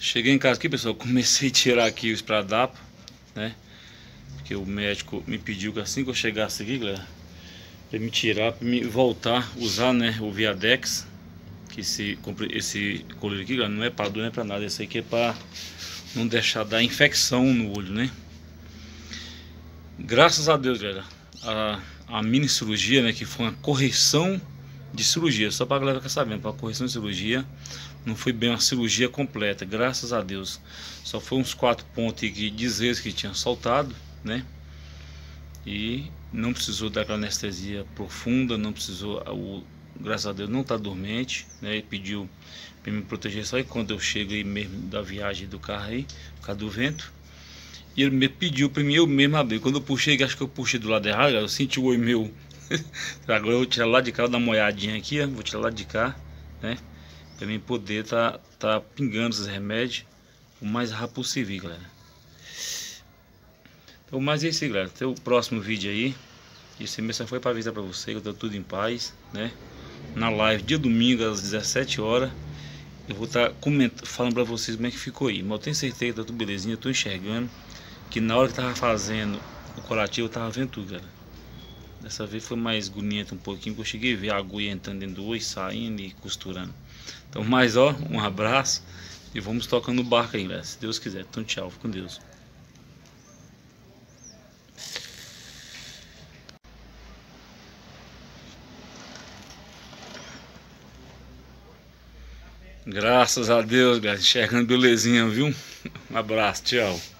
cheguei em casa aqui, pessoal, comecei a tirar aqui o espradapa, né? Porque o médico me pediu que assim que eu chegasse aqui, galera, para me tirar, para me voltar a usar, né, o Viadex, que esse, esse colírio aqui, galera, não é para dor, não é para nada, esse aqui é para não deixar dar infecção no olho, né? Graças a Deus, galera, a, a mini cirurgia, né, que foi uma correção de cirurgia, só para a galera ficar sabendo, para correção de cirurgia, não foi bem uma cirurgia completa, graças a Deus. Só foi uns quatro pontos que dizer que tinha soltado, né? E não precisou daquela anestesia profunda, não precisou, o, graças a Deus não está dormente, né? Ele pediu para me proteger só e quando eu chego aí mesmo da viagem do carro aí, por causa do vento. E ele me pediu para mim, eu mesmo abrir. Quando eu puxei, acho que eu puxei do lado errado, eu senti o oi meu. Agora eu vou tirar lá de cá, vou dar uma olhadinha aqui, ó. vou tirar lá de cá, né? Para mim poder tá, tá pingando esses remédios o mais rápido possível, galera. Então, mas é isso aí, galera. Até o próximo vídeo aí. Esse mês só foi para avisar para você que eu tô tudo em paz, né? Na live, dia domingo, às 17 horas. Eu vou estar tá falando para vocês como é que ficou aí. Mas eu tenho certeza que tá tudo belezinha, eu tô enxergando. Que na hora que tava fazendo o curativo, eu tava vendo tudo, galera. Dessa vez foi mais bonito um pouquinho, porque eu cheguei a ver a agulha entrando do oi, saindo e costurando. Então, mais ó, um abraço e vamos tocando o barco aí, galera, se Deus quiser. Então, tchau, fica com Deus. Graças a Deus, galera, enxergando belezinha, viu? Um abraço, tchau.